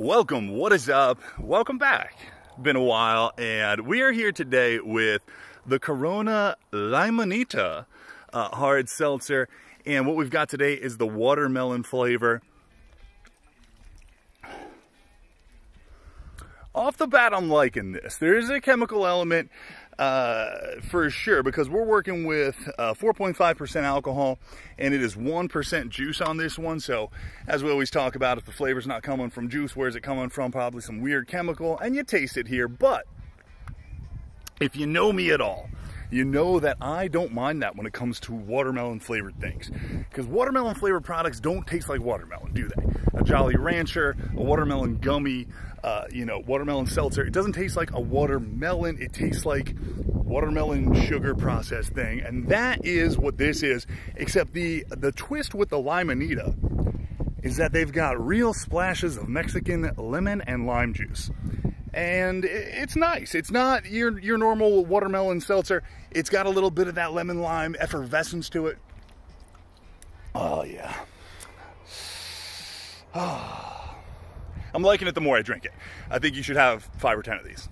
Welcome, what is up? Welcome back. Been a while, and we are here today with the Corona Limonada uh, hard seltzer. And what we've got today is the watermelon flavor. Off the bat, I'm liking this. There is a chemical element uh, for sure because we're working with 4.5% uh, alcohol and it is 1% juice on this one. So as we always talk about, if the flavor's not coming from juice, where's it coming from? Probably some weird chemical and you taste it here. But if you know me at all, you know that I don't mind that when it comes to watermelon flavored things. Because watermelon flavored products don't taste like watermelon, do they? A Jolly Rancher, a watermelon gummy, uh, you know, watermelon seltzer. It doesn't taste like a watermelon. It tastes like watermelon sugar processed thing. And that is what this is, except the, the twist with the Limonada is that they've got real splashes of Mexican lemon and lime juice and it's nice. It's not your, your normal watermelon seltzer. It's got a little bit of that lemon lime effervescence to it. Oh, yeah. Oh. I'm liking it the more I drink it. I think you should have five or 10 of these.